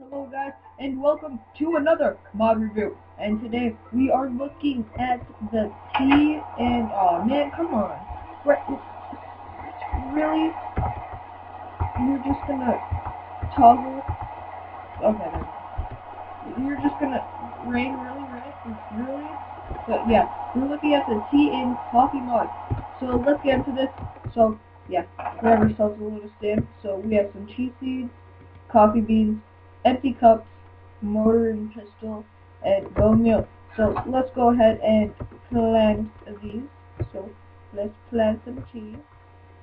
Hello guys, and welcome to another mod review. And today we are looking at the tea and oh man, come on. Re- Really? You're just gonna toggle Okay, go. You're just gonna rain really, really, really? But yeah, we're looking at the tea and coffee mod. So let's get into this. So yeah, we have ourselves a little stand. So we have some tea seeds, coffee beans, empty cups, mortar and pestle, and bone meal. So let's go ahead and plant these. So let's plant some tea.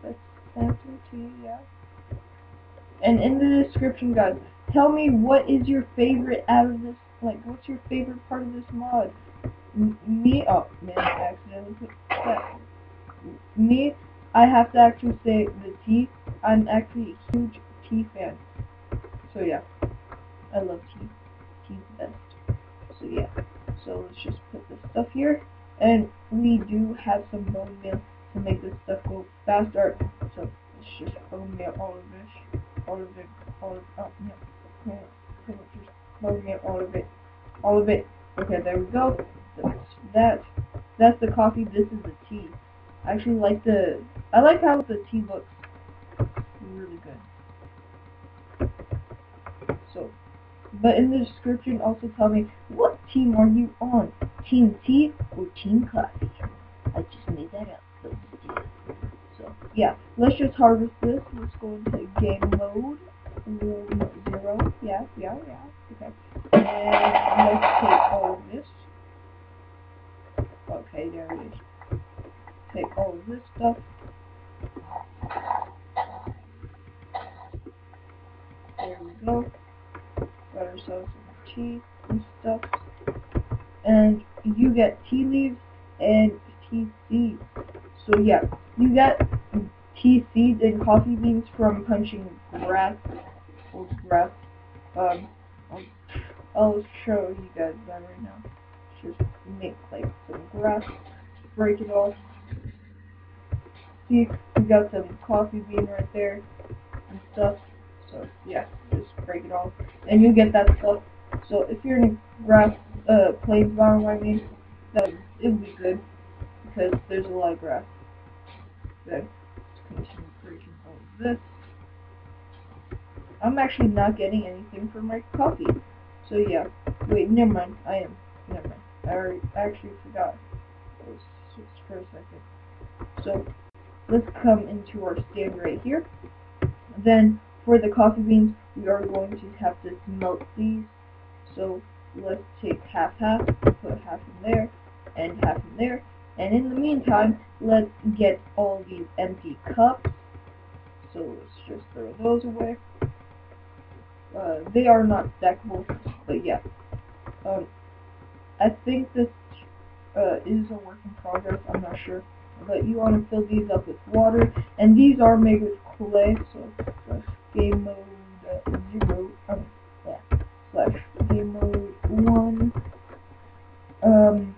Let's plant some tea, yeah. And in the description, guys, tell me what is your favorite out of this. Like, what's your favorite part of this mod? M- me, oh man, I accidentally put that. Me, I have to actually say the tea. I'm actually a huge tea fan. So yeah. I love tea. Tea's the best. So yeah. So let's just put this stuff here. And we do have some bone meal to make this stuff go faster. So let's just bone meal all of this. All of it. All of oh. No. no, Just bone meal all of it. All of it. Okay, there we go. That's that. That's the coffee. This is the tea. I actually like the I like how the tea looks. Really good. So but in the description, also tell me what team are you on? Team Tea or Team coffee? I just made that up. So yeah, let's just harvest this. Let's go into game mode. Um, Zero. Yeah, yeah, yeah. Okay. And let's take all of this. Okay, there it is. Take all of this stuff. There we go some tea and stuff. And you get tea leaves and tea seeds. So yeah, you get tea seeds and coffee beans from punching grass or grass. Um, I'll, show you guys that right now. Just make like some grass, break it off. See, we got some coffee bean right there and stuff. So yeah, break it off, and you get that stuff. So if you're in grass, uh, plains biome, I mean, that it would be good because there's a lot of grass. Then continue breaking all this. I'm actually not getting anything for my coffee. So yeah, wait, never mind. I am. Never mind. I already, I actually forgot. Let's switch for a second. So let's come into our stand right here. Then for the coffee beans, we are going to have to melt these. So let's take half half, put half in there, and half in there. And in the meantime, let's get all these empty cups. So let's just throw those away. Uh, they are not stackable, but yeah. Um, I think this uh, is a work in progress, I'm not sure. But you want to fill these up with water, and these are made with clay, so game mode uh, zero, um, yeah, slash game mode one. Um,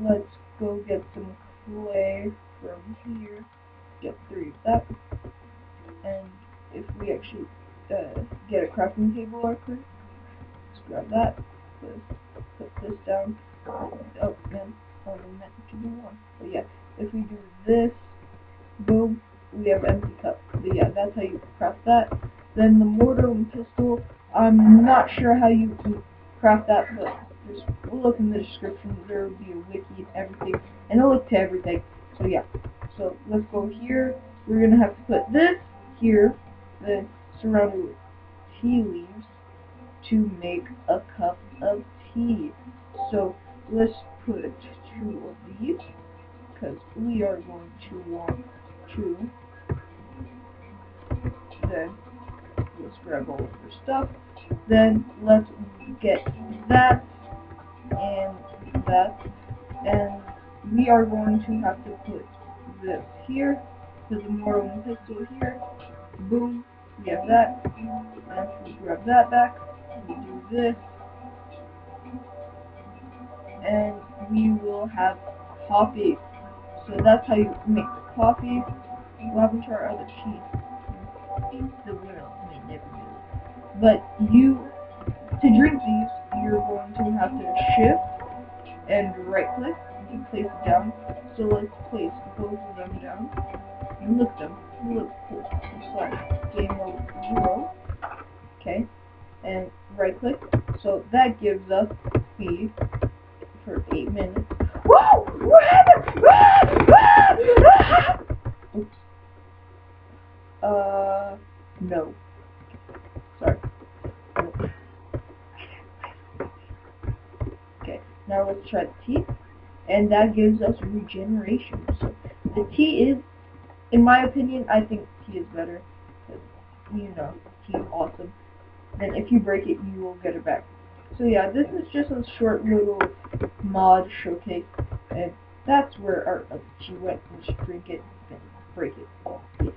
let's go get some clay from here. Get three of that. And if we actually uh, get a crafting table or quick, let's grab that. Let's put this down. Oh man, only meant to do one. But yeah, if we do this, boom, we have empty cup. But yeah, that's how you craft that. Then the mortar and pestle. I'm not sure how you can craft that, but just look in the description. There will be a wiki and everything, and a link to everything. So yeah, so let's go here. We're gonna have to put this here, then surrounded with tea leaves to make a cup of tea. So let's put two of these, because we are going to want two. Grab all of your stuff. Then let's get that and that. And we are going to have to put this here, put the mortar and pestle here. Boom. We have that. And we grab that back. We do this. And we will have coffee. So that's how you make the coffee. What happened to our other cheese? The know. But you to drink these, you're going to have to shift and right click to place it down. So let's place both of them down and lift them. Lift, select game mode zero. Okay, and right click. So that gives us speed for eight minutes. Whoa! What happened? Ah! Uh, no. Sorry. Now let's try the tea. And that gives us regeneration. So the tea is, in my opinion, I think tea is better. Because, you know, Tea is awesome. And if you break it, you will get it back. So yeah, this is just a short little mod showcase. And that's where our other tea went. And just drink it, and break it.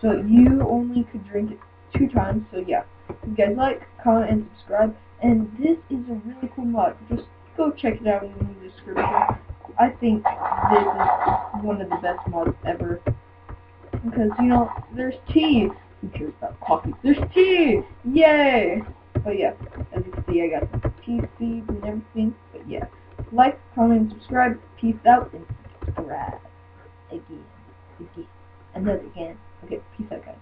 So you only could drink it two times, so yeah. If you guys like, comment, and subscribe. And this is a really cool mod. Just go check it out in the description. I think this is one of the best mods ever. Because, you know, there's tea. Who cares about coffee? There's tea! Yay! But yeah, as you can see, I got some tea seeds and everything. But yeah, like, comment, subscribe. Peace out, and subscribe. Again. Again. Another again. Okay, peace out, guys.